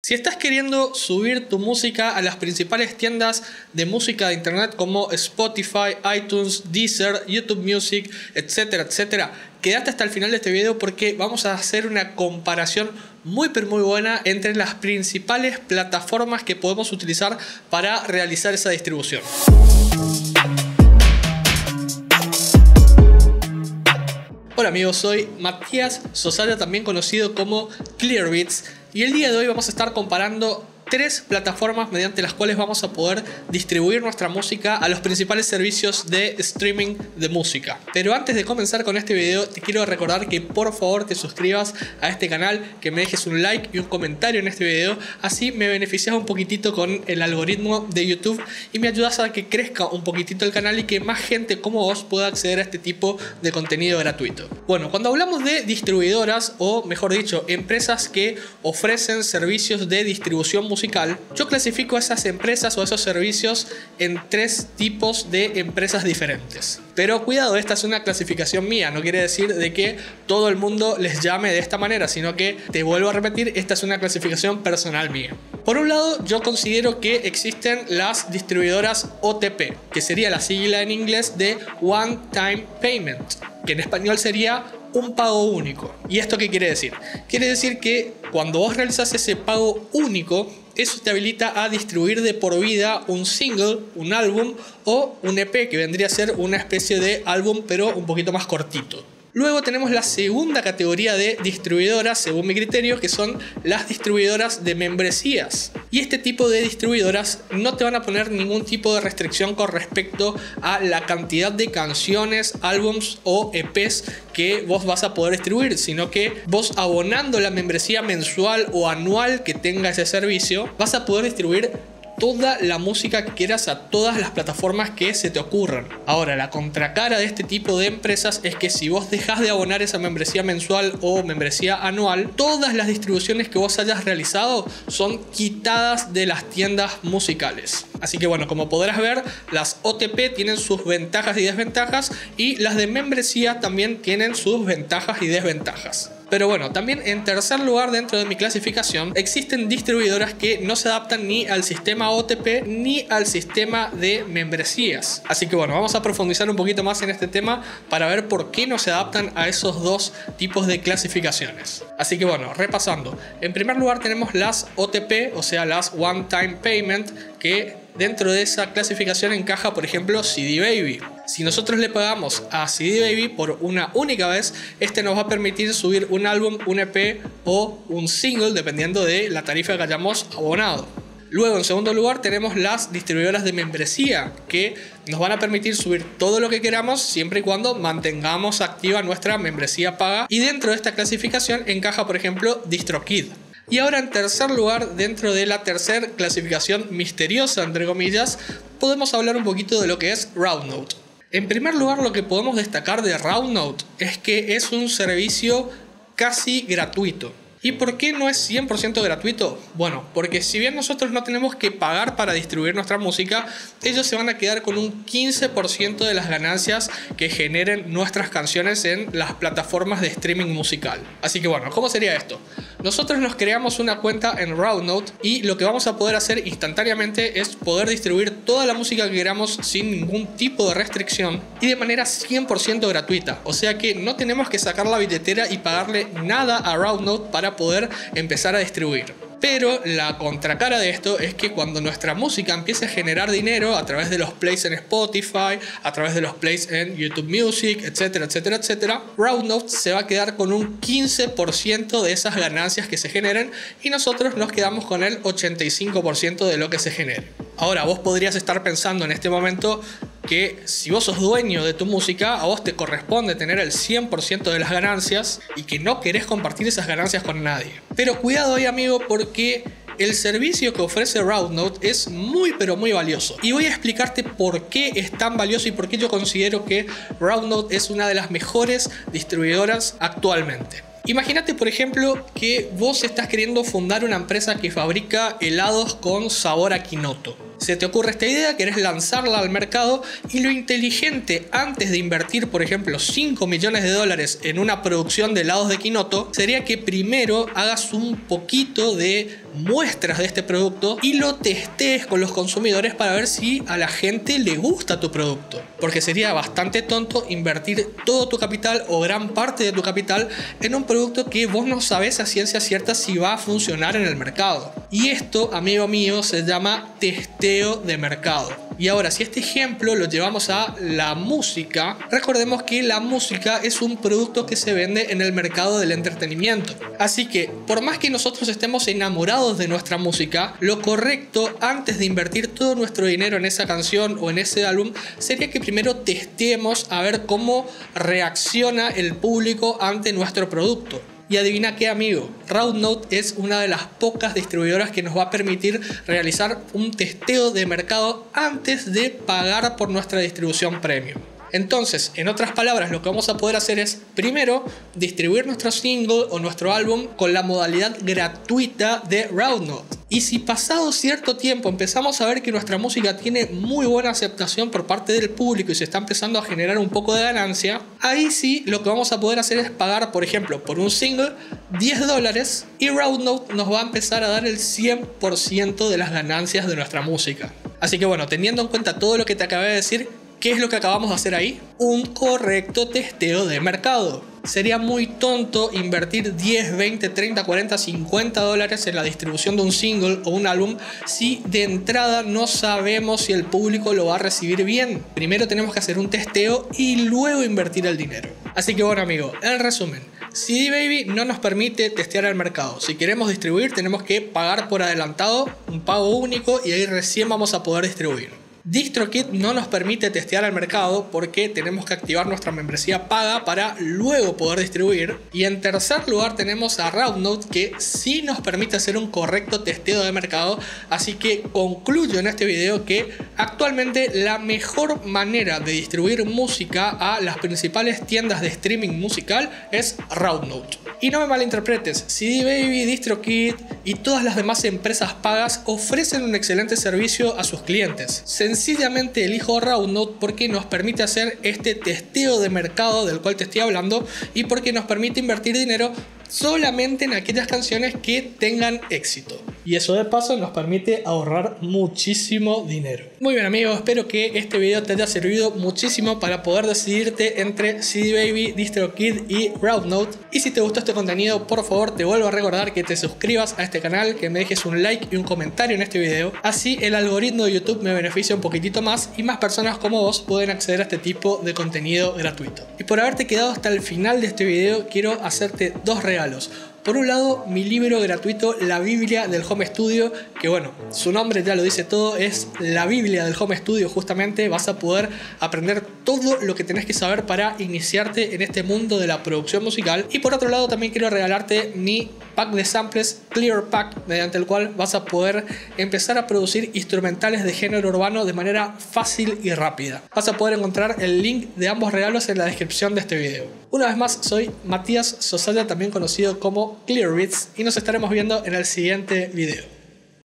Si estás queriendo subir tu música a las principales tiendas de música de internet como Spotify, iTunes, Deezer, YouTube Music, etcétera, etcétera, quédate hasta el final de este video porque vamos a hacer una comparación muy pero muy buena entre las principales plataformas que podemos utilizar para realizar esa distribución. Hola amigos, soy Matías Sosaya, también conocido como Clearbits, y el día de hoy vamos a estar comparando tres plataformas mediante las cuales vamos a poder distribuir nuestra música a los principales servicios de streaming de música. Pero antes de comenzar con este video, te quiero recordar que por favor te suscribas a este canal, que me dejes un like y un comentario en este video, así me beneficias un poquitito con el algoritmo de YouTube y me ayudas a que crezca un poquitito el canal y que más gente como vos pueda acceder a este tipo de contenido gratuito. Bueno, cuando hablamos de distribuidoras o mejor dicho, empresas que ofrecen servicios de distribución musical, yo clasifico esas empresas o esos servicios en tres tipos de empresas diferentes. Pero cuidado, esta es una clasificación mía, no quiere decir de que todo el mundo les llame de esta manera, sino que, te vuelvo a repetir, esta es una clasificación personal mía. Por un lado, yo considero que existen las distribuidoras OTP, que sería la sigla en inglés de One Time Payment, que en español sería un pago único. ¿Y esto qué quiere decir? Quiere decir que cuando vos realizas ese pago único, eso te habilita a distribuir de por vida un single, un álbum o un EP que vendría a ser una especie de álbum pero un poquito más cortito. Luego tenemos la segunda categoría de distribuidoras, según mi criterio, que son las distribuidoras de membresías. Y este tipo de distribuidoras no te van a poner ningún tipo de restricción con respecto a la cantidad de canciones, álbums o EPs que vos vas a poder distribuir, sino que vos abonando la membresía mensual o anual que tenga ese servicio, vas a poder distribuir toda la música que quieras a todas las plataformas que se te ocurran. Ahora, la contracara de este tipo de empresas es que si vos dejas de abonar esa membresía mensual o membresía anual, todas las distribuciones que vos hayas realizado son quitadas de las tiendas musicales. Así que bueno, como podrás ver, las OTP tienen sus ventajas y desventajas y las de membresía también tienen sus ventajas y desventajas. Pero bueno, también en tercer lugar dentro de mi clasificación existen distribuidoras que no se adaptan ni al sistema OTP ni al sistema de membresías. Así que bueno, vamos a profundizar un poquito más en este tema para ver por qué no se adaptan a esos dos tipos de clasificaciones. Así que bueno, repasando. En primer lugar tenemos las OTP, o sea, las One Time Payment, que dentro de esa clasificación encaja, por ejemplo, CD Baby. Si nosotros le pagamos a CD Baby por una única vez, este nos va a permitir subir un álbum, un EP o un single, dependiendo de la tarifa que hayamos abonado. Luego, en segundo lugar, tenemos las distribuidoras de membresía, que nos van a permitir subir todo lo que queramos siempre y cuando mantengamos activa nuestra membresía paga. Y dentro de esta clasificación encaja, por ejemplo, DistroKid. Y ahora en tercer lugar, dentro de la tercera clasificación misteriosa, entre comillas, podemos hablar un poquito de lo que es RoundNote. En primer lugar, lo que podemos destacar de RoundNote es que es un servicio casi gratuito. ¿Y por qué no es 100% gratuito? Bueno, porque si bien nosotros no tenemos que pagar para distribuir nuestra música, ellos se van a quedar con un 15% de las ganancias que generen nuestras canciones en las plataformas de streaming musical. Así que bueno, ¿cómo sería esto? Nosotros nos creamos una cuenta en RoundNote y lo que vamos a poder hacer instantáneamente es poder distribuir toda la música que queramos sin ningún tipo de restricción y de manera 100% gratuita. O sea que no tenemos que sacar la billetera y pagarle nada a RoundNote para poder empezar a distribuir. Pero la contracara de esto es que cuando nuestra música empiece a generar dinero a través de los plays en Spotify, a través de los plays en YouTube Music, etcétera, etcétera, etcétera, RoundNote se va a quedar con un 15% de esas ganancias que se generen y nosotros nos quedamos con el 85% de lo que se genere. Ahora, vos podrías estar pensando en este momento, que si vos sos dueño de tu música, a vos te corresponde tener el 100% de las ganancias y que no querés compartir esas ganancias con nadie. Pero cuidado ahí amigo porque el servicio que ofrece RoundNote es muy pero muy valioso. Y voy a explicarte por qué es tan valioso y por qué yo considero que RoundNote es una de las mejores distribuidoras actualmente. Imagínate, por ejemplo, que vos estás queriendo fundar una empresa que fabrica helados con sabor a quinoto. Se te ocurre esta idea, querés lanzarla al mercado y lo inteligente antes de invertir, por ejemplo, 5 millones de dólares en una producción de helados de quinoto, sería que primero hagas un poquito de muestras de este producto y lo testees con los consumidores para ver si a la gente le gusta tu producto. Porque sería bastante tonto invertir todo tu capital o gran parte de tu capital en un producto que vos no sabes a ciencia cierta si va a funcionar en el mercado. Y esto, amigo mío, se llama testeo de mercado. Y ahora, si este ejemplo lo llevamos a la música, recordemos que la música es un producto que se vende en el mercado del entretenimiento. Así que, por más que nosotros estemos enamorados de nuestra música, lo correcto antes de invertir todo nuestro dinero en esa canción o en ese álbum sería que primero testemos a ver cómo reacciona el público ante nuestro producto. Y adivina qué amigo, RoundNote es una de las pocas distribuidoras que nos va a permitir realizar un testeo de mercado antes de pagar por nuestra distribución premium. Entonces, en otras palabras, lo que vamos a poder hacer es, primero, distribuir nuestro single o nuestro álbum con la modalidad gratuita de RoundNote. Y si pasado cierto tiempo empezamos a ver que nuestra música tiene muy buena aceptación por parte del público y se está empezando a generar un poco de ganancia, ahí sí lo que vamos a poder hacer es pagar, por ejemplo, por un single 10 dólares y RoundNote nos va a empezar a dar el 100% de las ganancias de nuestra música. Así que bueno, teniendo en cuenta todo lo que te acabé de decir, ¿qué es lo que acabamos de hacer ahí? Un correcto testeo de mercado. Sería muy tonto invertir 10, 20, 30, 40, 50 dólares en la distribución de un single o un álbum si de entrada no sabemos si el público lo va a recibir bien. Primero tenemos que hacer un testeo y luego invertir el dinero. Así que bueno amigo, en resumen, CD Baby no nos permite testear el mercado. Si queremos distribuir tenemos que pagar por adelantado un pago único y ahí recién vamos a poder distribuir. DistroKit no nos permite testear al mercado porque tenemos que activar nuestra membresía paga para luego poder distribuir. Y en tercer lugar tenemos a RoundNote que sí nos permite hacer un correcto testeo de mercado. Así que concluyo en este video que actualmente la mejor manera de distribuir música a las principales tiendas de streaming musical es RoundNote. Y no me malinterpretes, CD Baby, DistroKit y todas las demás empresas pagas ofrecen un excelente servicio a sus clientes. Sencillamente elijo RoundNote porque nos permite hacer este testeo de mercado del cual te estoy hablando y porque nos permite invertir dinero solamente en aquellas canciones que tengan éxito. Y eso de paso nos permite ahorrar muchísimo dinero. Muy bien amigos, espero que este video te haya servido muchísimo para poder decidirte entre CD Baby, DistroKid y RoundNote. Y si te gustó este contenido, por favor te vuelvo a recordar que te suscribas a este canal, que me dejes un like y un comentario en este video. Así el algoritmo de YouTube me beneficia un poquitito más y más personas como vos pueden acceder a este tipo de contenido gratuito. Y por haberte quedado hasta el final de este video, quiero hacerte dos regalos regalos. Por un lado, mi libro gratuito La Biblia del Home Studio, que bueno, su nombre ya lo dice todo, es la Biblia del Home Studio justamente, vas a poder aprender todo lo que tenés que saber para iniciarte en este mundo de la producción musical. Y por otro lado, también quiero regalarte mi pack de samples Clear Pack, mediante el cual vas a poder empezar a producir instrumentales de género urbano de manera fácil y rápida. Vas a poder encontrar el link de ambos regalos en la descripción de este video. Una vez más, soy Matías Sosaya, también conocido como Clearbits y nos estaremos viendo en el siguiente video.